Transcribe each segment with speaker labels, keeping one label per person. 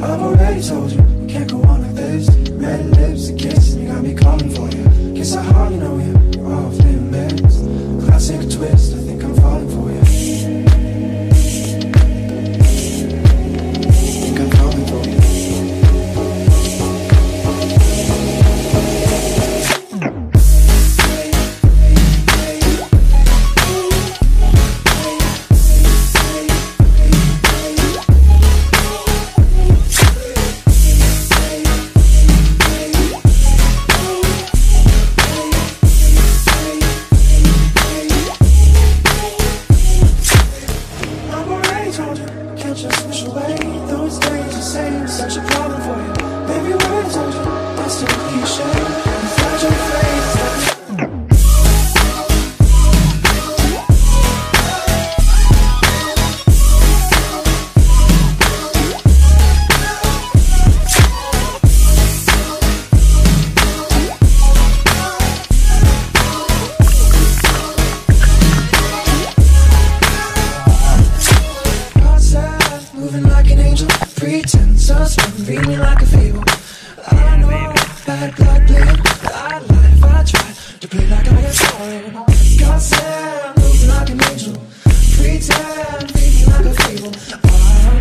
Speaker 1: I've already told you, can't go on like this. Man. Away those days you say it's such a problem for you. Pretend suspect, read me like a fable. I know bad blood bleeding, but I'd lie if I tried to play like I was foreign. Godsend, moving like an angel, pretend, read me like a fable. I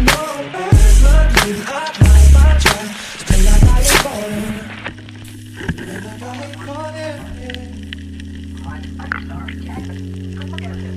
Speaker 1: know bad blood bleeding, I'd lie if I tried to play like I was foreign. Play like I was foreign.
Speaker 2: I'm sorry, Jack, but come look